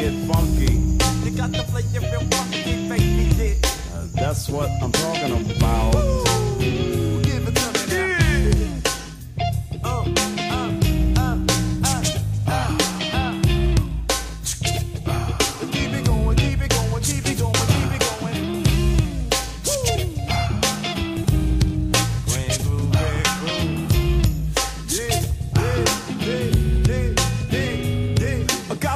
it funky. You got to play it real funky, baby. Uh, that's what I'm talking about.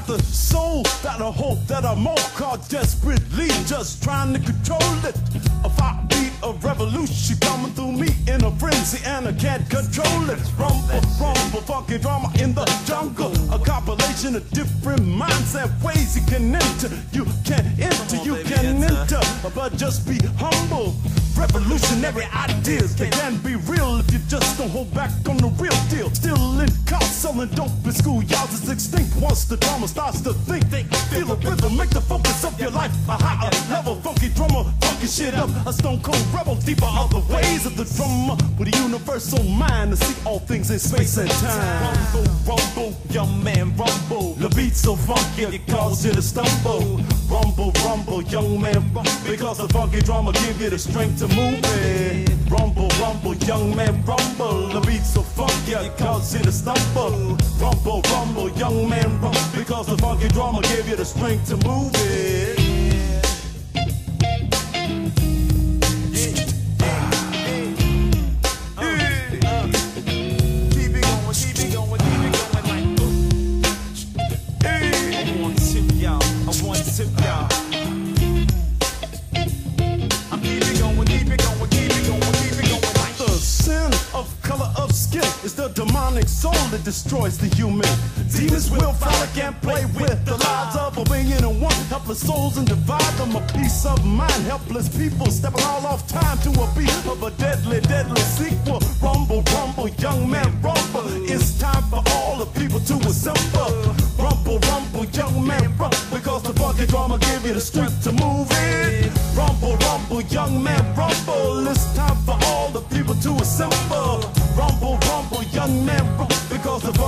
Got the soul that I hope that I'm more caught desperately just trying to control it. A beat of revolution coming through me in a frenzy and I can't control it. Rumble, rumble, funky drama in the jungle. A compilation of different mindset ways you can enter. You can enter, you can enter, but just be humble. Revolutionary ideas, they can be real if you just don't hold back on the real deal. Still in cops selling dope in schoolyards is extinct once the drama starts to think. Feel a rhythm, make the focus of your life a higher level. Funky drummer, funky shit up. A stone cold rebel, deeper are the ways of the drummer with a universal mind to see all things in space and time. Rumble, rumble, young man, rumble. The beat's so funky it causes you to stumble. Rumble, rumble, young man, rumble. Because the funky drama give you the strength to move it. Rumble, rumble, young man, rumble. The beat's so funky it causes you to stumble. Rumble, rumble, young man, rumble. Because the funky drama give you the strength to move it. Destroys the human. Demons will fight, can't play with the lives of a billion and one helpless souls and divide them a peace of mind. Helpless people stepping all off time to a beat of a deadly, deadly sequel. Rumble, rumble, young man, rumble. It's time for all the people to assemble. Rumble, rumble, young man, rumble. Because the funky drama give you the strength to move it. Rumble, rumble, young man, rumble.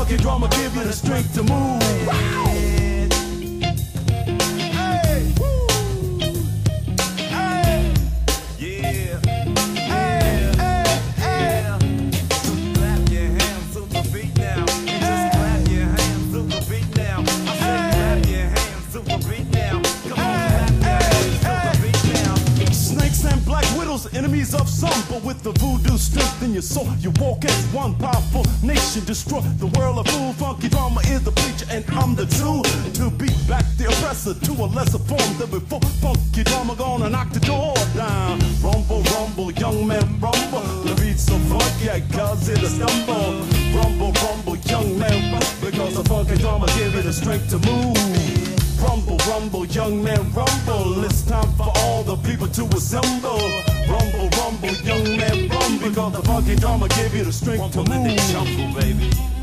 Give you the strength to move. Enemies of some, but with the voodoo strength in your soul, you walk as one powerful nation. Destroy the world of fool. Funky drama is the preacher, and I'm the tool to beat back the oppressor to a lesser form than before. Funky drama gonna knock the door down. Rumble, rumble, young man, rumble. The beat's so funky, I cause it a stumble. Rumble, rumble, young man, rumble. Because the funky drama give you the strength to move. Rumble, rumble, young man, rumble. It's time for all the people to assemble. Rumble, rumble, young man, rumble. Because the funky drama give you the strength to Rumble in the move. jungle, baby.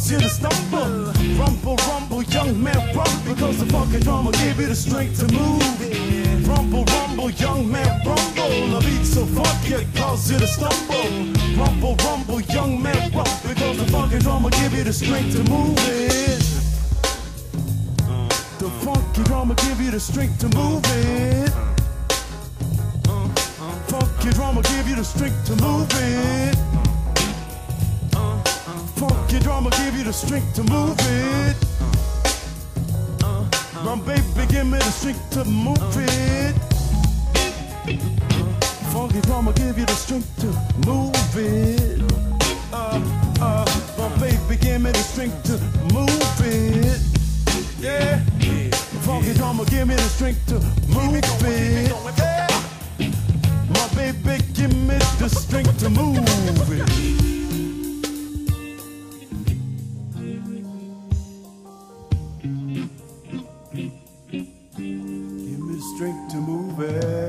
Cause you to stumble. Rumble, rumble, young man, rumble. Because the funky drummer gave you the strength to move. Rumble, rumble, young man, rumble. The beats of funk, yeah, cause you to stumble. Rumble, rumble, young man, rumble. Because the funky drummer give you the strength to move it. The funky drummer give you the strength to move it. Funky drummer give you the strength to move it. Funky drummer give you the strength to move it. My baby give me the strength to move it. Funky drummer give you the strength to move it. Uh, uh, my baby give me the strength to move it. Yeah. Funky drummer give me the strength to move it. Yeah. My baby give me the strength to move it. Strength to move it.